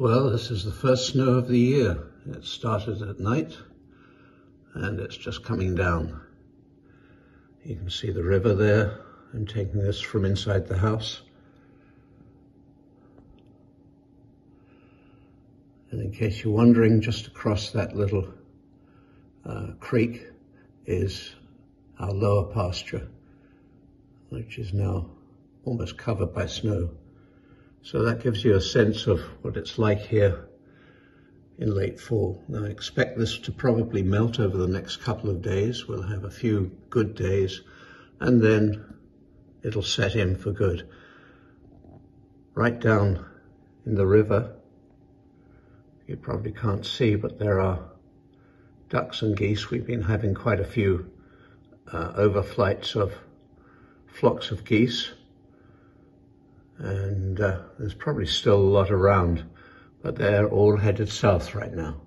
Well, this is the first snow of the year. It started at night and it's just coming down. You can see the river there. I'm taking this from inside the house. And in case you're wondering, just across that little uh, creek is our lower pasture, which is now almost covered by snow. So that gives you a sense of what it's like here in late fall. Now I expect this to probably melt over the next couple of days. We'll have a few good days and then it'll set in for good. Right down in the river, you probably can't see, but there are ducks and geese. We've been having quite a few uh, overflights of flocks of geese and uh, there's probably still a lot around, but they're all headed south right now.